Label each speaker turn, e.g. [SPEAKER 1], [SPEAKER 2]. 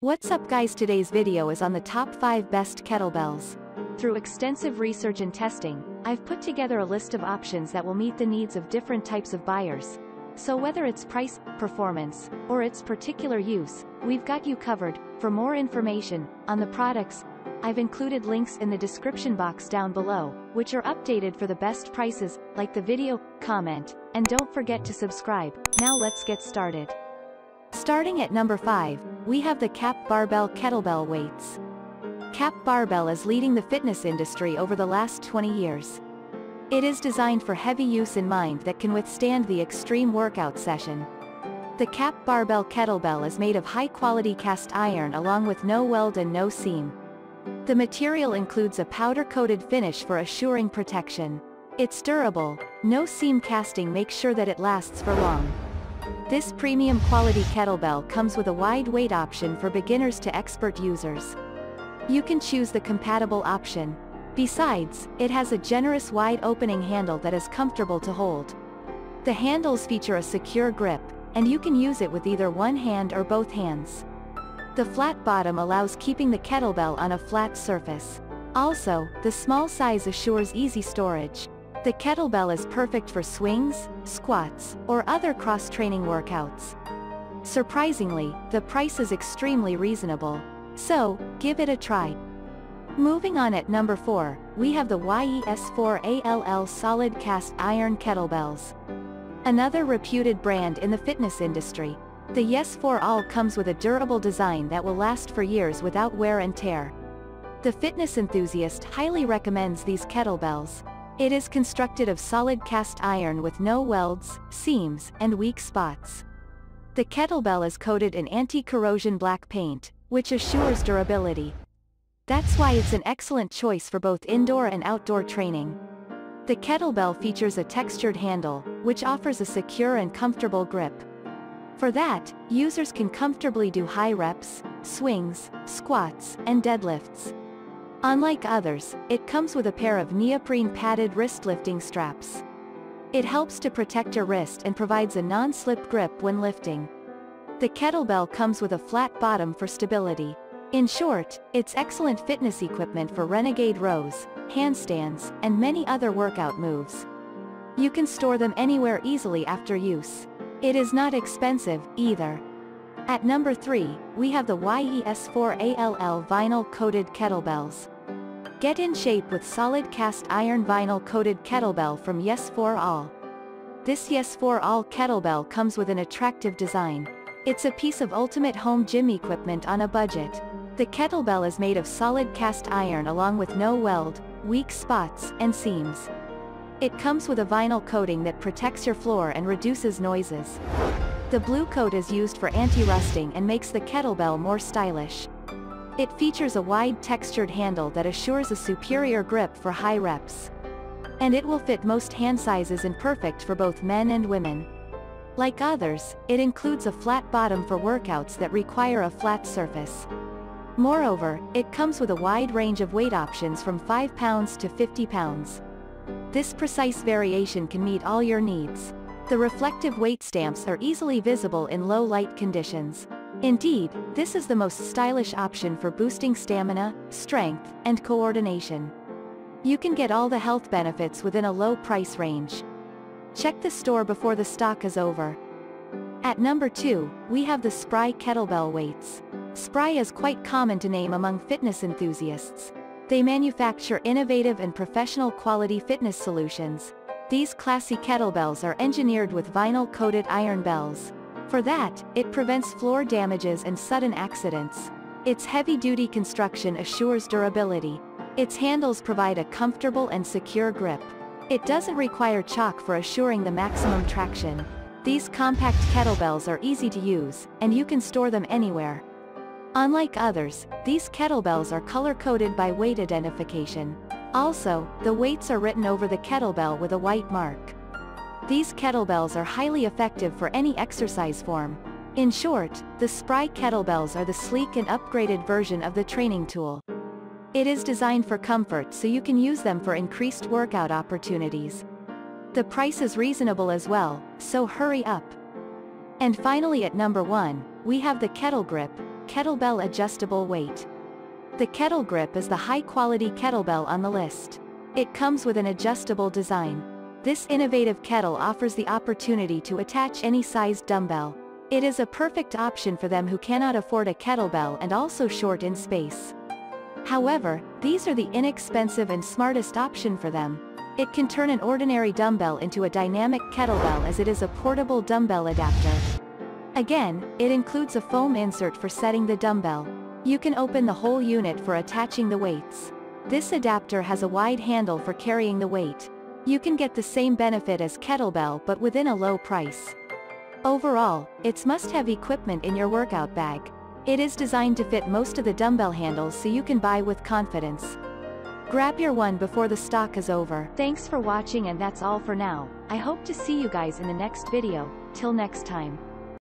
[SPEAKER 1] What's up guys today's video is on the top 5 best kettlebells. Through extensive research and testing, I've put together a list of options that will meet the needs of different types of buyers. So whether it's price, performance, or its particular use, we've got you covered. For more information on the products, I've included links in the description box down below, which are updated for the best prices, like the video, comment, and don't forget to subscribe. Now let's get started. Starting at number 5, we have the Cap Barbell Kettlebell Weights. Cap Barbell is leading the fitness industry over the last 20 years. It is designed for heavy use in mind that can withstand the extreme workout session. The Cap Barbell Kettlebell is made of high-quality cast iron along with no weld and no seam. The material includes a powder-coated finish for assuring protection. It's durable, no seam casting makes sure that it lasts for long. This premium quality kettlebell comes with a wide weight option for beginners to expert users. You can choose the compatible option. Besides, it has a generous wide opening handle that is comfortable to hold. The handles feature a secure grip, and you can use it with either one hand or both hands. The flat bottom allows keeping the kettlebell on a flat surface. Also, the small size assures easy storage. The kettlebell is perfect for swings, squats, or other cross-training workouts. Surprisingly, the price is extremely reasonable. So, give it a try. Moving on at number 4, we have the YES4ALL Solid Cast Iron Kettlebells. Another reputed brand in the fitness industry. The YES4ALL comes with a durable design that will last for years without wear and tear. The fitness enthusiast highly recommends these kettlebells. It is constructed of solid cast iron with no welds, seams, and weak spots. The kettlebell is coated in anti-corrosion black paint, which assures durability. That's why it's an excellent choice for both indoor and outdoor training. The kettlebell features a textured handle, which offers a secure and comfortable grip. For that, users can comfortably do high reps, swings, squats, and deadlifts. Unlike others, it comes with a pair of neoprene-padded wrist lifting straps. It helps to protect your wrist and provides a non-slip grip when lifting. The kettlebell comes with a flat bottom for stability. In short, it's excellent fitness equipment for renegade rows, handstands, and many other workout moves. You can store them anywhere easily after use. It is not expensive, either. At number 3, we have the YES4ALL vinyl-coated kettlebells. Get in shape with solid cast iron vinyl-coated kettlebell from YES4ALL. This YES4ALL kettlebell comes with an attractive design. It's a piece of ultimate home gym equipment on a budget. The kettlebell is made of solid cast iron along with no weld, weak spots, and seams. It comes with a vinyl coating that protects your floor and reduces noises. The blue coat is used for anti-rusting and makes the kettlebell more stylish. It features a wide textured handle that assures a superior grip for high reps. And it will fit most hand sizes and perfect for both men and women. Like others, it includes a flat bottom for workouts that require a flat surface. Moreover, it comes with a wide range of weight options from 5 pounds to 50 pounds. This precise variation can meet all your needs. The reflective weight stamps are easily visible in low light conditions. Indeed, this is the most stylish option for boosting stamina, strength, and coordination. You can get all the health benefits within a low price range. Check the store before the stock is over. At number 2, we have the SPRI Kettlebell Weights. SPRI is quite common to name among fitness enthusiasts. They manufacture innovative and professional quality fitness solutions, these classy kettlebells are engineered with vinyl-coated iron bells. For that, it prevents floor damages and sudden accidents. Its heavy-duty construction assures durability. Its handles provide a comfortable and secure grip. It doesn't require chalk for assuring the maximum traction. These compact kettlebells are easy to use, and you can store them anywhere. Unlike others, these kettlebells are color-coded by weight identification. Also, the weights are written over the kettlebell with a white mark. These kettlebells are highly effective for any exercise form. In short, the SPRI kettlebells are the sleek and upgraded version of the training tool. It is designed for comfort so you can use them for increased workout opportunities. The price is reasonable as well, so hurry up. And finally at number 1, we have the Kettle Gryp, kettlebell adjustable weight. The Kettle Gryp is the high-quality kettlebell on the list. It comes with an adjustable design. This innovative kettle offers the opportunity to attach any sized dumbbell. It is a perfect option for them who cannot afford a kettlebell and also short in space. However, these are the inexpensive and smartest option for them. It can turn an ordinary dumbbell into a dynamic kettlebell as it is a portable dumbbell adapter. Again, it includes a foam insert for setting the dumbbell. You can open the whole unit for attaching the weights. This adapter has a wide handle for carrying the weight. You can get the same benefit as kettlebell but within a low price. Overall, it's must-have equipment in your workout bag. It is designed to fit most of the dumbbell handles so you can buy with confidence. Grab your one before the stock is over. Thanks for watching and that's all for now. I hope to see you guys in the next video, till next time.